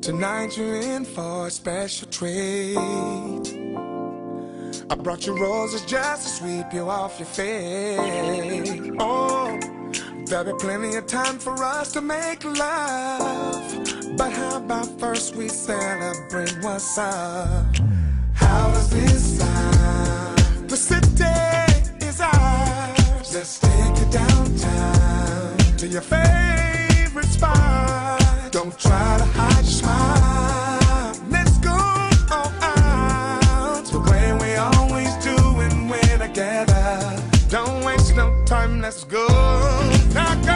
Tonight you're in for a special treat. I brought you roses just to sweep you off your feet. Oh, there'll be plenty of time for us to make love. But how about first we celebrate what's up? How does this sound? The city is ours. Let's take you downtown to your favorite spot. Don't try to hide. time, let's go. Knock